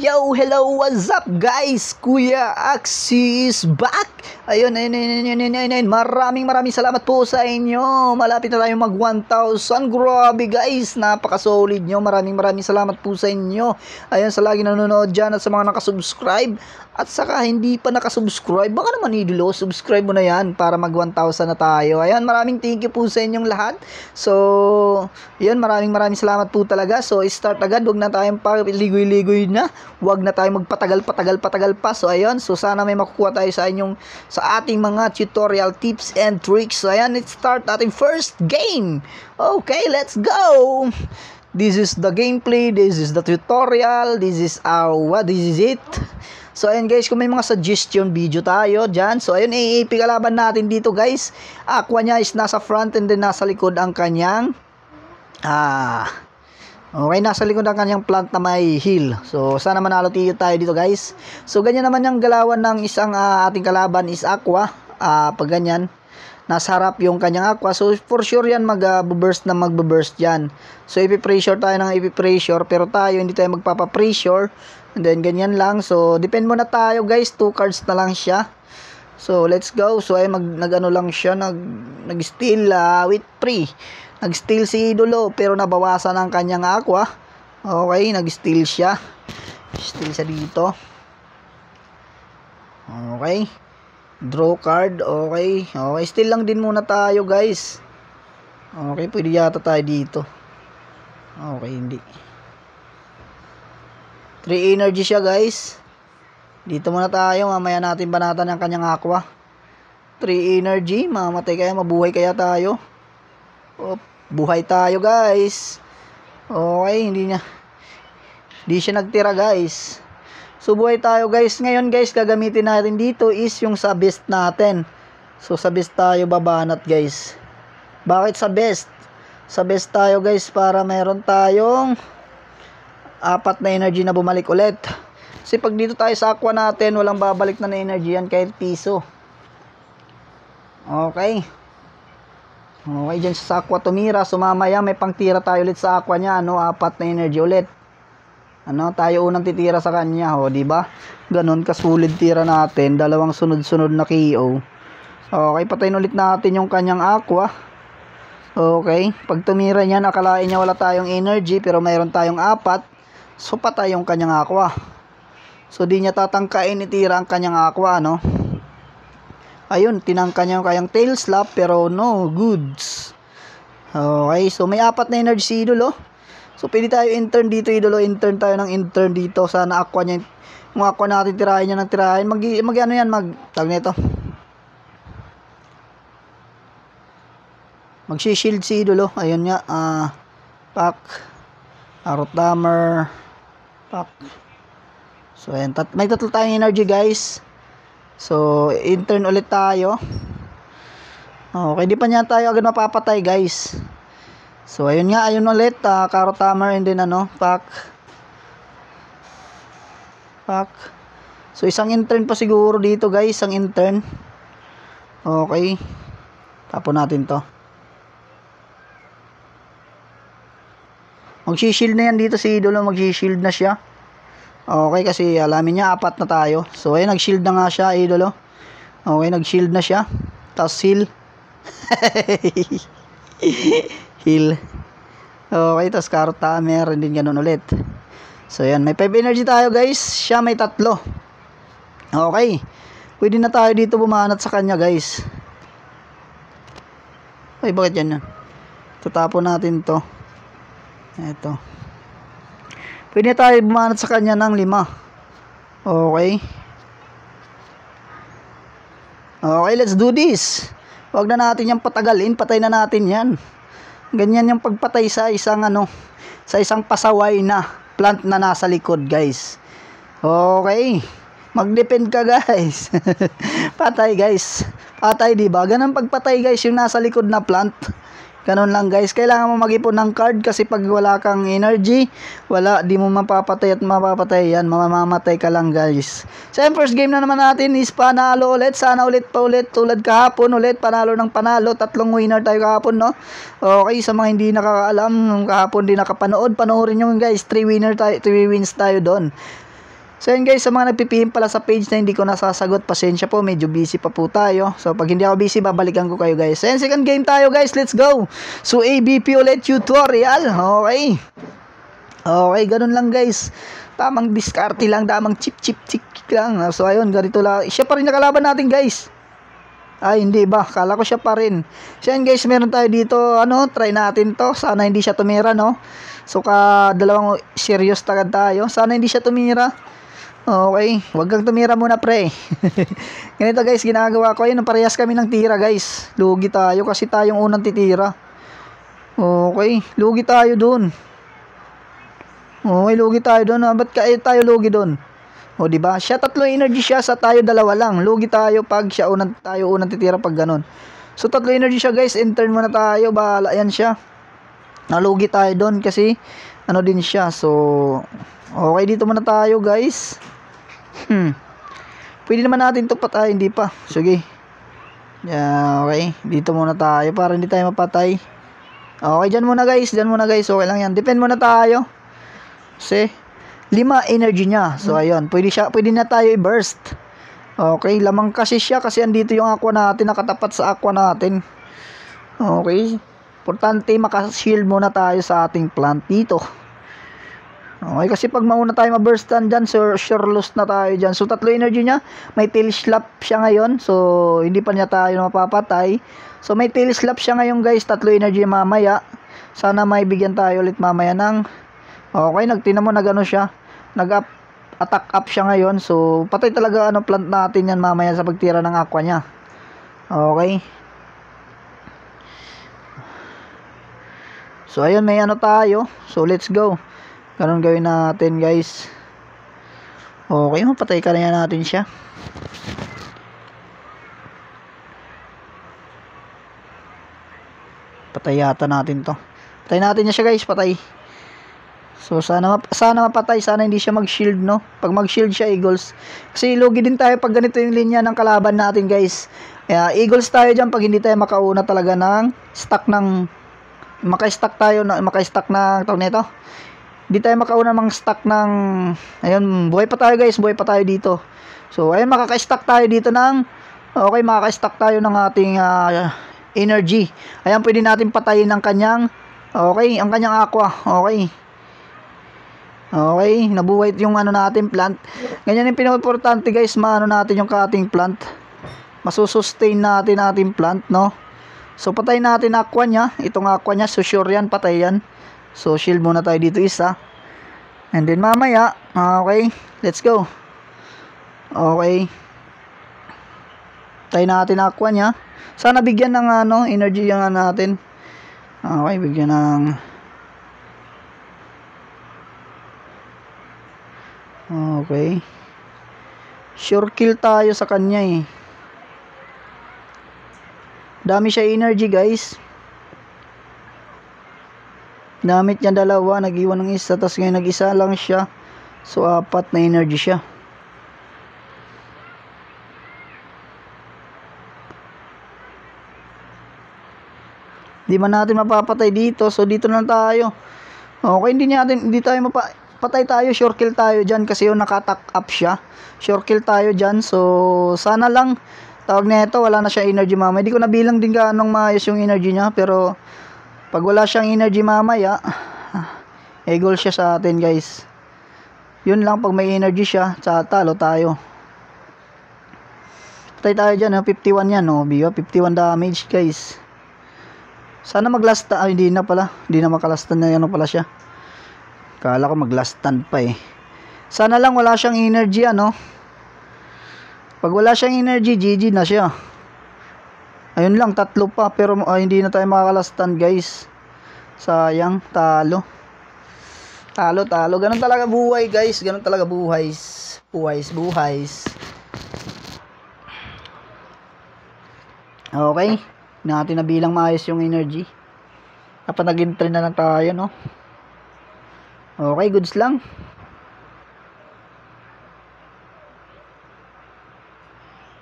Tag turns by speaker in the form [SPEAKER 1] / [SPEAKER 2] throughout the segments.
[SPEAKER 1] Yo, hello, what's up guys? Kuya Axie is back! Ayun, ayun, ayun, ayun, ayun, ayun, ayun. Maraming maraming salamat po sa inyo. Malapit na tayo mag 1,000. Grabe guys, napaka-solid nyo. Maraming maraming salamat po sa inyo. Ayun, sa lagi nanonood dyan at sa mga nakasubscribe. At saka hindi pa nakasubscribe, baka naman idolo, subscribe mo na yan para mag 1,000 na tayo. Ayun, maraming thank you po sa inyong lahat. So, yun, maraming maraming salamat po talaga. So, start agad, wag na tayong ligoy-ligoy na. Wag na tayong magpatagal-patagal-patagal pa. So, ayun, so sana may makukuha tayo sa inyong, sa ating mga tutorial tips and tricks. So, ayan, let's start ating first game. Okay, let's go! This is the gameplay, this is the tutorial, this is our, what, this is it. So ayun guys, kung may mga suggestion video tayo dyan. So ayun, AAP kalaban natin dito guys. Aqua niya is nasa front and then nasa likod ang kanyang ah Okay, nasa likod ang kanyang plant na may heal. So sana manalo tayo dito guys. So ganyan naman yung galawan ng isang uh, ating kalaban is Aqua. Uh, pag ganyan, nasa harap yung kanyang aqua. So, for sure yan mag-burst uh, na mag-burst yan. So, ipipressure tayo ng ipipressure. Pero tayo, hindi tayo magpapapressure. And then, ganyan lang. So, depend muna tayo guys. Two cards na lang siya. So, let's go. So, ay mag, nag-ano lang siya. Nag, nag-steal uh, with free. Nag-steal si Idolo. Pero nabawasan ang kanyang aqua. Okay, nag-steal siya. Steal siya dito. Okay. Draw card. Okay. Okay, still lang din muna tayo guys. Okay, pwede yata tayo dito. Okay, hindi. 3 energy siya guys. Dito muna tayo. Mamaya natin banatan ang kanyang aqua. 3 energy. Mamatay kaya. Mabuhay kaya tayo. Oh, buhay tayo guys. Okay. Hindi niya. Hindi siya nagtira guys. So buhay tayo guys. Ngayon guys. Gagamitin natin dito is yung sa best natin. So sa best tayo babanat guys. Bakit sa best? Sa best tayo guys para meron tayong apat na energy na bumalik ulit. Kasi pag dito tayo sa aqua natin, walang babalik na na energy yan kahit piso. Okay. Okay, dyan sa aqua tumira. So mamaya may pangtira tayo ulit sa aqua niya. Ano, apat na energy ulit. Ano, tayo unang titira sa kanya. O, di ba? Ganon, kasulit tira natin. Dalawang sunod-sunod na KO. Okay, patayin ulit natin yung kanyang aqua. Okay, pag tumira niya, nakalain niya wala tayong energy, pero mayroon tayong apat. So patay yung kanyang aqua. So di niya tatangkain itira ang kanyang aqua, no? Ayun, tinangka niya yung kanyang tail slap pero no goods. Okay, so may apat na energy si idolo. So pwede tayo intern dito idolo, intern tayo ng intern dito. Sana aqua niya, yung aqua natin tirahin niya ng tirahin. Mag, mag ano yan, mag, tag nito. Magsi-shield si idolo. Ayun nga, ah, uh, pack, dammer, pack. So, ayan. Tat may tatlo tayong energy, guys. So, intern ulit tayo. Okay, di pa niya tayo agad mapapatay, guys. So, ayun nga, ayun ulit. Uh, carrot hammer and then ano, pack. Pack. So, isang intern pa siguro dito, guys. Isang intern. Okay. Tapon natin to. Magsi-shield na yan dito si Idolo, magsi-shield na siya. Okay, kasi alamin niya, apat na tayo. So, ayun, nag-shield na nga siya, Idolo. Okay, nag-shield na siya. Tapos heal. heal. Okay, tapos carrot hammer, din ganun ulit. So, yan, may 5 energy tayo, guys. Siya may tatlo. Okay. Pwede na tayo dito bumanat sa kanya, guys. Ay, bakit yan yan? Tutapon natin to. Ito. Pwede tayo bumanat sa kanya ng lima. Okay. Okay, let's do this. Huwag na natin yung patagalin. Patay na natin yan. Ganyan yung pagpatay sa isang ano, sa isang pasaway na plant na nasa likod, guys. Okay. Mag-depend ka, guys. patay, guys. Patay, di ba? Ganun pagpatay, guys, yung nasa likod na plant. Ganun lang guys, kailangan mo mag-ipon ng card kasi pag wala kang energy, wala, di mo mapapatay at mapapatay yan, mamamatay ka lang guys. So yung first game na naman natin is panalo ulit, sana ulit pa ulit, tulad kahapon ulit, panalo ng panalo, tatlong winner tayo kahapon no. Okay, sa mga hindi nakakaalam, kahapon din nakapanood, panoorin nyo guys, 3 winner tayo, 3 wins tayo doon. So yun guys, sa mga nagpipihim pala sa page na hindi ko nasasagot, pasensya po, medyo busy pa po tayo. So pag hindi ako busy, babalikan ko kayo guys. So yun, second game tayo guys, let's go. So ABP ulit tutorial, okay. Okay, ganun lang guys. Tamang diskarte lang, tamang chip chip chip lang. So ayun, ganito lang. Siya pa rin nakalaban natin guys. Ay, hindi ba? Kala ko siya pa rin. So yan guys, meron tayo dito, ano, try natin to. Sana hindi siya tumira, no? So ka dalawang serious tagad tayo. Sana hindi siya tumira. Okay, wag kang tumira muna pre. Ganito guys, ginagawa ko. Ayun, parehas kami ng tira guys. Lugi tayo kasi tayong unang titira. Okay, lugi tayo dun. Okay, lugi tayo dun. Ah, ba't kaya tayo lugi dun? O, di ba? Siya tatlo energy siya sa tayo dalawa lang. Lugi tayo pag siya unang tayo unang titira pag ganun. So tatlo energy siya guys. Enter muna tayo. Bahala yan siya. Nalugi tayo doon kasi ano din siya. So okay dito muna tayo guys. Hmm. Pwede naman natin to patay, hindi pa. Sige. Yeah, okay. Dito muna tayo para hindi tayo mapatay. Okay, dyan muna guys. Dyan muna guys. Okay lang yan. Depend muna tayo. Kasi, lima energy niya. So, ayun. Pwede, siya, pwede na tayo i-burst. Okay, lamang kasi siya kasi andito yung aqua natin. Nakatapat sa aqua natin. Okay. Importante makashield muna tayo sa ating plant dito. Okay, kasi pag mauna tayo maburstan dyan, sure, sure lost na tayo dyan. So, tatlo energy niya. May tail slap siya ngayon. So, hindi pa niya tayo mapapatay. So, may tail slap siya ngayon guys. Tatlo energy mamaya. Sana may bigyan tayo ulit mamaya ng... Okay, nagtina mo na gano'n siya. Nag-up, attack up siya ngayon. So, patay talaga ano plant natin yan mamaya sa pagtira ng aqua niya. Okay. So, ayun, may ano tayo. So, let's go. Ganun gawin natin guys. Okay, mapatay ka na natin siya. Patay yata natin to. Patay natin niya siya guys, patay. So sana map sana mapatay, sana hindi siya mag-shield no. Pag mag-shield siya Eagles. Kasi lugi din tayo pag ganito yung linya ng kalaban natin guys. Kaya Eagles tayo diyan pag hindi tayo makauna talaga ng stack ng maka-stack tayo na maka-stack ng tawag nito di tayo makauna mang stock ng ayun buhay pa tayo guys. Buhay pa tayo dito. So ayun makaka-stack tayo dito ng okay makaka-stack tayo ng ating uh, energy. Ayan pwede natin patayin ng kanyang okay ang kanyang aqua okay. Okay nabuhay yung ano natin plant. Ganyan yung pinaka-importante guys maano natin yung ating plant. Masusustain natin ating plant no? So patay natin aqua nya itong aqua nya so sure yan patay yan So, shield muna tayo dito isa. And then, mamaya, okay, let's go. Okay. Tayo natin aqua niya. Sana bigyan ng ano, energy yung natin. Okay, bigyan ng... Okay. Sure kill tayo sa kanya eh. Dami siya energy guys. Namit niya dalawa, nag-iwan ng isa, tapos ngayon nag-isa lang siya. So, apat na energy siya. Di man natin mapapatay dito, so dito na tayo. Okay, hindi natin, hindi tayo mapa, patay tayo, sure kill tayo dyan kasi yung nakatak up siya. Sure kill tayo dyan, so sana lang, tawag na ito, wala na siya energy mama. Hindi ko nabilang din gaanong maayos yung energy niya, pero pag wala siyang energy mamaya, eh goal siya sa atin guys. Yun lang pag may energy siya, sa talo tayo. Patay tayo dyan, no? 51 yan, no? Biyo, 51 damage guys. Sana maglast ay hindi na pala. Hindi na makalastan na ano pala siya. Kala ko maglastan pa eh. Sana lang wala siyang energy ano. Pag wala siyang energy, GG na siya. Ayun lang, tatlo pa. Pero uh, hindi na tayo makakalastan guys. Sayang, talo. Talo, talo. Ganun talaga buhay guys. Ganun talaga buhay. Buhay, buhay. Okay. Natin na bilang maayos yung energy. Dapat nag-entry na lang tayo, no? Okay, goods lang.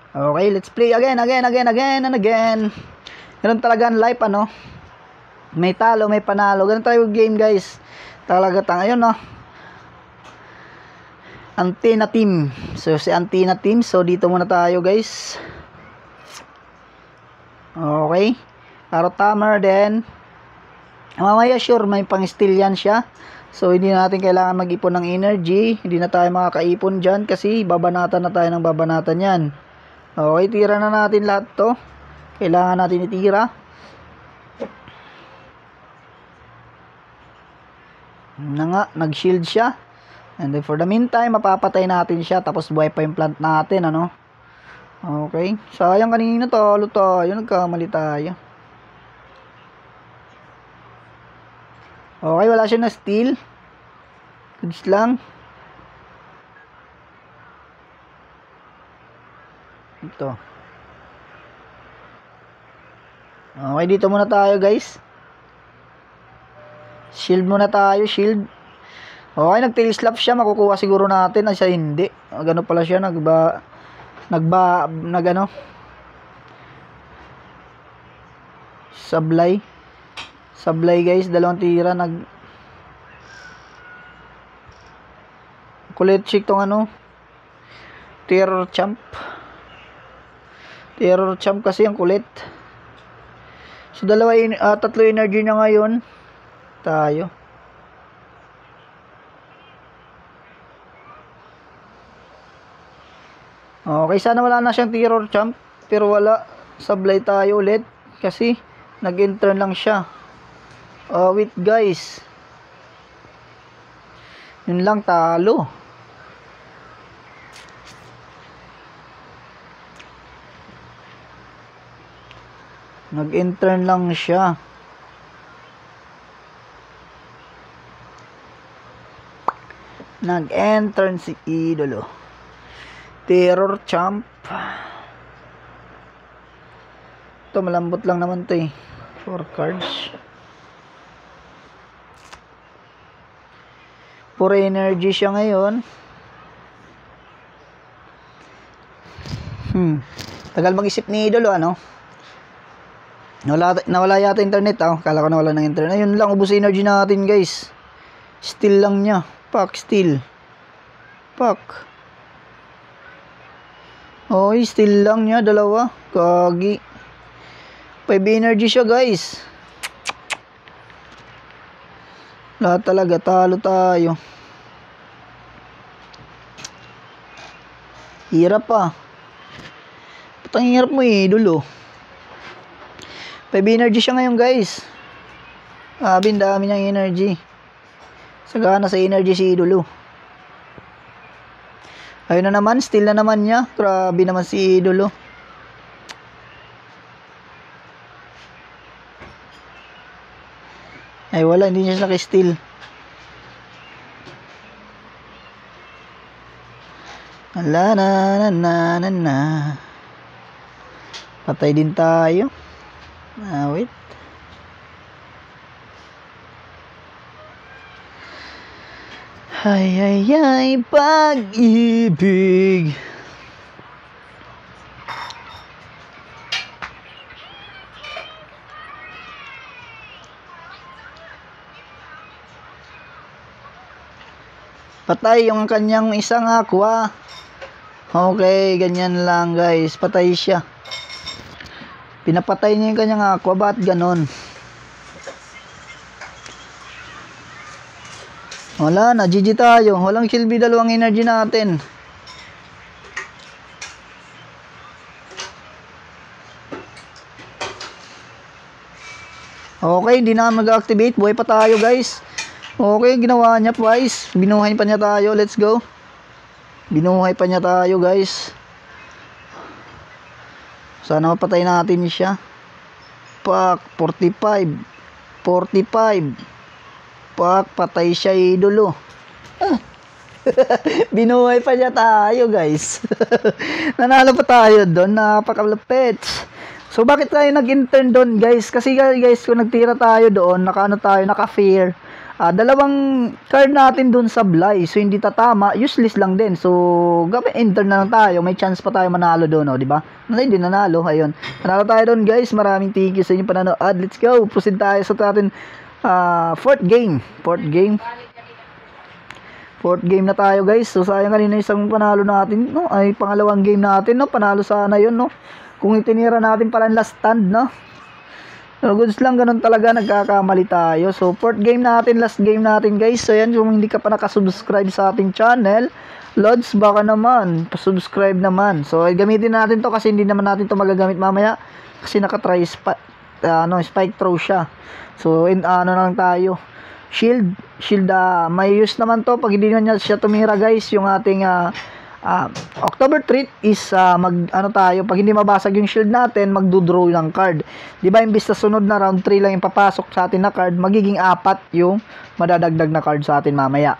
[SPEAKER 1] Okay, let's play again, again, again, again, and again. Ganun talaga ang life, ano? May talo, may panalo. Ganun yung game, guys. Talaga tang, ayun, no? Antenna team. So, si Antenna team. So, dito muna tayo, guys. Okay. Para tamer din. Mamaya sure, may pang-steal yan siya. So, hindi natin kailangan mag-ipon ng energy. Hindi na tayo makakaipon dyan kasi babanatan na tayo ng babanatan yan. Okay, tira na natin lahat to. Kailangan natin itira. Na nga, nag-shield siya. And then for the meantime, mapapatay natin siya. Tapos buhay pa yung plant natin, ano. Okay. Sayang kanina talo tayo. Nagkamali tayo. Okay, wala siya na steal. Goods lang. Ito. Okay, dito muna tayo guys. Shield muna tayo, shield. Okay, nag-tail slap siya, makukuha siguro natin. Ay, siya hindi. Gano pala siya, nagba, nagba, nagano. Sablay. Sablay guys, dalawang tira, nag, kulit chick tong ano. Terror champ. Terror champ kasi ang kulit. So, dalawa, uh, tatlo energy niya ngayon. Tayo. Okay, sana wala na siyang terror champ. Pero wala. Sablay tayo ulit. Kasi, nag-intern lang siya. Oh, wait guys. Yun lang, talo. Nag-intern lang siya. Nag-intern si Idolo. Terror champ. Ito malambot lang naman 'to eh. Four cards. Puro energy siya ngayon. Hmm. Tagal mag-isip ni Idolo ano? Nawala, nawala yata internet ah. Kala ko nawala ng internet. Ayun lang, ubos energy natin guys. Still lang niya. Pack, still. Pack. Okay, still lang niya. Dalawa. Kagi. 5 energy siya guys. Lahat talaga. Talo tayo. Hirap pa. Patang hirap mo eh, dulo. 5 energy siya ngayon guys. Sabi, dami niyang energy. Sagana sa energy si Idolo. Ayun na naman, still na naman niya. Grabe naman si Idolo. Ay wala, hindi niya naka-steal. La na na na na na. Patay din tayo. Ah, wait. Ay, ay, ay, pag-ibig. Patay yung kanyang isang aqua. Okay, ganyan lang guys. Patay siya. Pinapatay niya yung kanyang aqua. Ba't ganon? Wala na. GG tayo. Walang silbi dalawang energy natin. Okay, hindi na mag-activate. Buhay pa tayo guys. Okay, ginawa niya guys. Binuhay pa niya tayo. Let's go. Binuhay pa niya tayo guys. Sana mapatay natin siya. Pak, 45. 45. Pak, patay siya idolo. Ah. Binuhay pa niya tayo guys. Nanalo pa tayo doon. Napakalapit. So bakit tayo nag-intern doon guys? Kasi guys, kung nagtira tayo doon, naka ano tayo, naka-fair. Uh, dalawang card natin doon sa Bly. So hindi tatama, useless lang din. So gawin intern na lang tayo. May chance pa tayo manalo doon, oh, di ba? Hindi din nanalo, ayun. Nanalo tayo doon guys. Maraming thank you sa inyo pananood. Let's go. Proceed tayo sa atin uh, fourth game. Fourth game. Fourth game na tayo guys. So sayang kanina isang panalo natin, no? Ay pangalawang game natin, no? Panalo sana 'yon, no? Kung itinira natin pala last stand, no? So, goods lang, ganun talaga, nagkakamali tayo. So, fourth game natin, last game natin, guys. So, yan, kung hindi ka pa nakasubscribe sa ating channel, Lods, baka naman, pasubscribe naman. So, gamitin natin to kasi hindi naman natin to magagamit mamaya. Kasi nakatry, spa, uh, ano, spike throw siya. So, in, uh, ano lang tayo. Shield, shield, uh, may use naman to pag hindi naman siya tumira, guys, yung ating, uh, uh, October treat is uh, mag ano tayo pag hindi mabasag yung shield natin magdo-draw ng card. 'Di ba imbis na sunod na round 3 lang yung papasok sa atin na card, magiging apat yung madadagdag na card sa atin mamaya.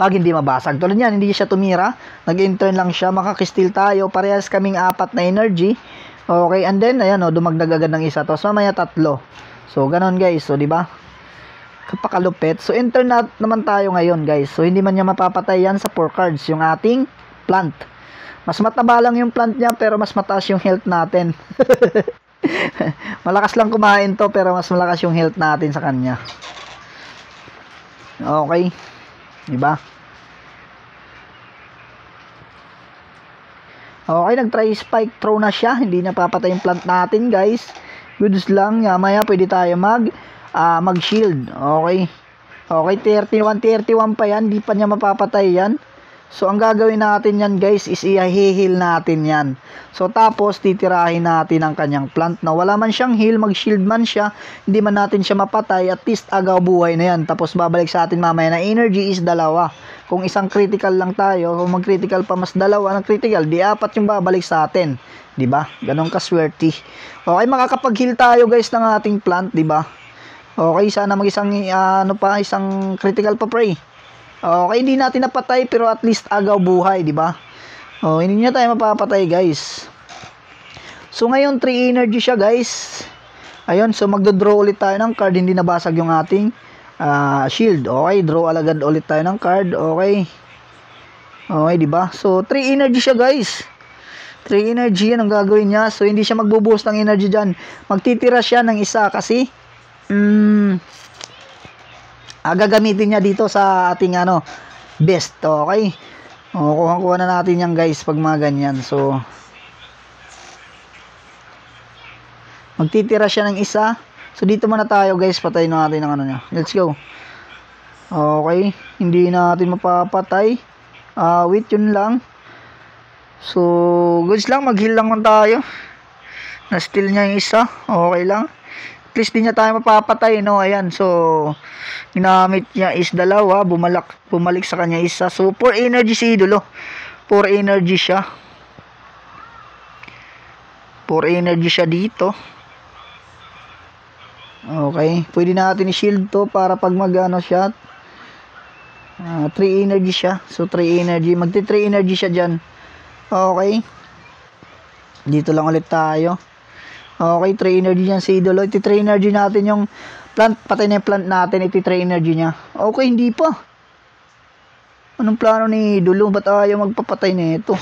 [SPEAKER 1] Pag hindi mabasag. Tulad niyan, hindi siya tumira. Nag-intern lang siya. Makakistil tayo. Parehas kaming apat na energy. Okay, and then, ayan oh, dumagdag agad ng isa. Tapos mamaya tatlo. So, ganon guys. So, di ba? Kapakalupit. So, internet naman tayo ngayon, guys. So, hindi man niya mapapatay yan sa 4 cards, yung ating plant. Mas mataba lang yung plant niya, pero mas mataas yung health natin. malakas lang kumain to, pero mas malakas yung health natin sa kanya. Okay. Diba? Okay, nag-try spike throw na siya. Hindi na papatay yung plant natin, guys. Goods lang. Maya pwede tayo mag uh, mag-shield. Okay. Okay, 31, 31 pa yan. Di pa niya mapapatay yan. So, ang gagawin natin yan guys is i-heal natin yan. So, tapos titirahin natin ang kanyang plant na wala man siyang heal, mag-shield man siya, hindi man natin siya mapatay, at least agaw buhay na yan. Tapos babalik sa atin mamaya na energy is dalawa. Kung isang critical lang tayo, kung mag-critical pa mas dalawa ng critical, di apat yung babalik sa atin. 'Di ba? Ganon ka-swerte. Okay, makakapag-heal tayo guys ng ating plant, 'di ba? Okay, sana mag isang uh, ano pa, isang critical pa pre. Okay, hindi natin napatay pero at least agaw buhay, di ba? Oh, hindi niya tayo mapapatay, guys. So ngayon 3 energy siya, guys. Ayun, so magdo-draw ulit tayo ng card, hindi nabasag yung ating uh, shield. Okay, draw alagad ulit tayo ng card. Okay. Okay, di ba? So 3 energy siya, guys. 3 energy yan ang gagawin niya. So hindi siya magbo-boost ng energy diyan. Magtitira siya ng isa kasi mm, ah, gagamitin niya dito sa ating ano best okay? O kuha kuha na natin yan guys pag mga ganyan. So magtitira siya ng isa. So dito muna tayo guys. Patayin natin ang ano niya. Let's go. Okay. Hindi natin mapapatay. Uh, wait yun lang. So goods lang. Mag lang man tayo. Na steal niya yung isa. Okay lang least di niya tayo mapapatay no? Ayan so ginamit niya is dalawa bumalak bumalik sa kanya isa. So for energy si idolo for energy siya. For energy siya dito. Okay pwede natin i-shield to para pag mag ano siya 3 uh, energy siya. So 3 energy magti 3 energy siya dyan. Okay. Dito lang ulit tayo Okay, 3 energy niyan si Idolo. Iti 3 energy natin yung plant. Patay na yung plant natin. Iti 3 energy niya. Okay, hindi pa. Anong plano ni Idolo? Ba't ayaw magpapatay na ito?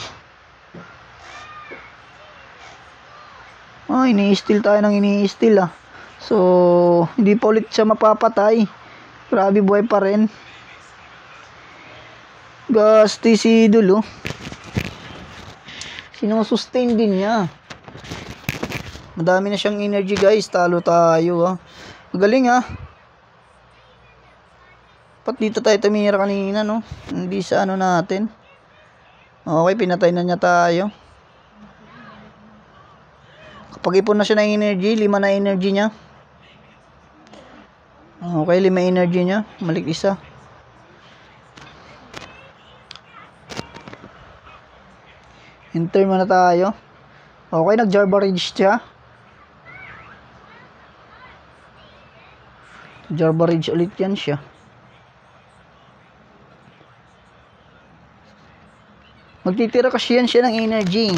[SPEAKER 1] Ah, ini-steal tayo ng ini-steal ah. So, hindi pa ulit siya mapapatay. Grabe buhay pa rin. Gasti si Idolo. Sinusustain din niya. Madami na siyang energy guys. Talo tayo ha. Magaling ha. Pat dito tayo tumira kanina no. Hindi sa ano natin. Okay, pinatay na niya tayo. Kapag ipon na siya ng energy, lima na energy niya. Okay, lima energy niya. Malik isa. Enter mo na tayo. Okay, Ridge siya. Java Ridge ulit yan siya. Magtitira kasi yan siya ng energy.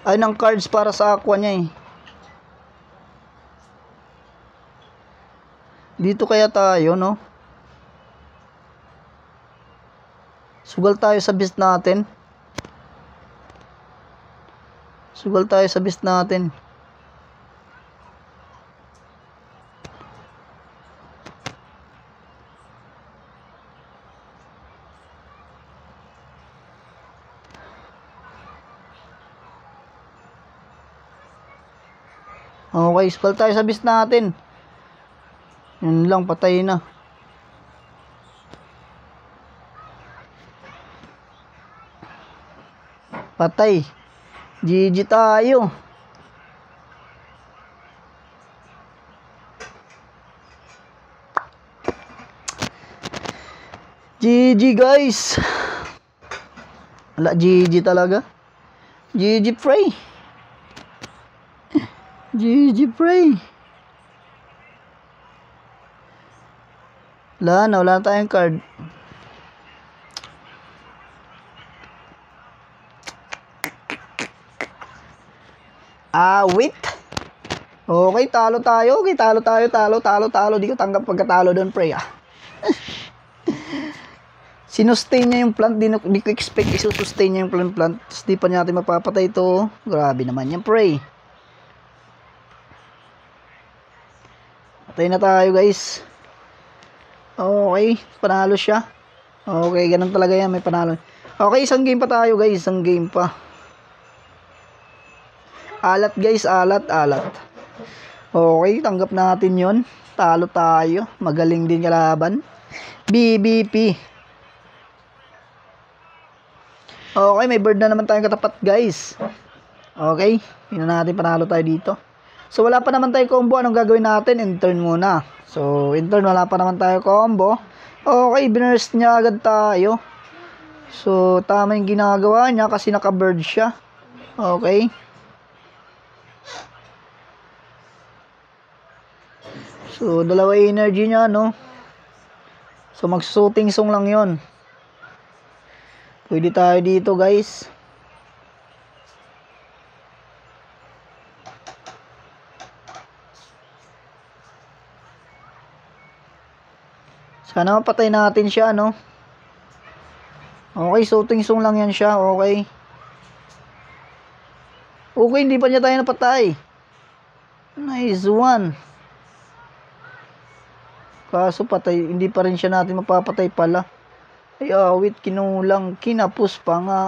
[SPEAKER 1] Ay, ng cards para sa aqua niya eh. Dito kaya tayo, no? Sugal tayo sa beast natin. Sugal tayo sa beast natin. Skull tayo sa beast natin. Yun lang, patay na. Patay. GG tayo. GG guys. Wala, GG talaga. GG Prey. GG Prey. Wala na, wala na tayong card. Ah, wait. Okay, talo tayo. Okay, talo tayo, talo, talo, talo. Di ko tanggap pagkatalo doon, pre, ah. Sinustain niya yung plant. Di, di ko expect isusustain niya yung plant, plant. Di pa natin mapapatay ito. Grabe naman yan, pre. Patay na tayo, guys. Okay, panalo siya. Okay, ganun talaga yan, may panalo. Okay, isang game pa tayo, guys. Isang game pa. Alat guys, alat, alat. Okay, tanggap natin yon. Talo tayo. Magaling din kalaban. BBP. Okay, may bird na naman tayong katapat guys. Okay, na natin panalo tayo dito. So wala pa naman tayo combo. Anong gagawin natin? Intern muna. So intern wala pa naman tayo combo. Okay, binurst niya agad tayo. So tama yung ginagawa niya kasi naka-bird siya. Okay. So, dalawa energy niya, no? So, mag-shooting song lang yon. Pwede tayo dito, guys. Sana mapatay natin siya, no? Okay, shooting song lang yan siya. Okay. Okay, hindi pa niya tayo napatay. Nice one. Kaso patay, hindi pa rin siya natin mapapatay pala. Ay awit, kinulang, kinapos pa nga.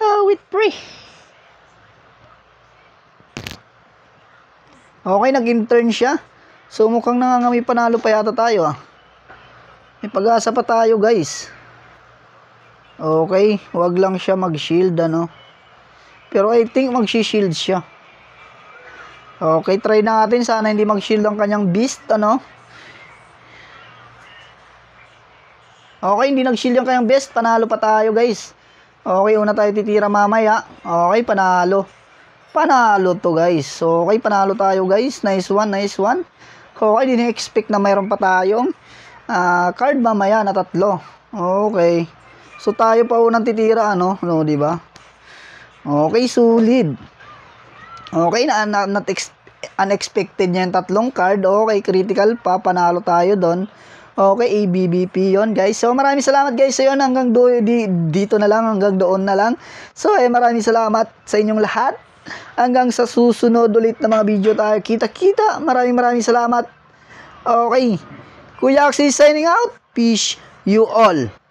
[SPEAKER 1] Awit pre. Okay, nag-intern siya. So mukhang nangangami panalo pa yata tayo ah. May pag-asa pa tayo guys. Okay, wag lang siya mag-shield ano. Pero I think mag-shield siya. Okay, try natin sana hindi mag-shield ang kanyang beast ano. Okay, hindi nag-shield yung kanyang beast, panalo pa tayo guys. Okay, una tayo titira mamaya. Okay, panalo. Panalo to guys. Okay, panalo tayo guys. Nice one, nice one. Okay, hindi expect na mayroon pa tayong ah, card mamaya na tatlo. Okay. So tayo pa unang titira ano, no, di ba? Okay, sulit. Okay, na, na ex- unexpected niya yung tatlong card. Okay, critical pa, panalo tayo doon. Okay, ABBP yon guys. So maraming salamat guys sa yon hanggang do, di, dito na lang, hanggang doon na lang. So eh, maraming salamat sa inyong lahat. Hanggang sa susunod ulit na mga video tayo. Kita-kita. Maraming maraming salamat. Okay. Kuya Axis signing out. Peace you all.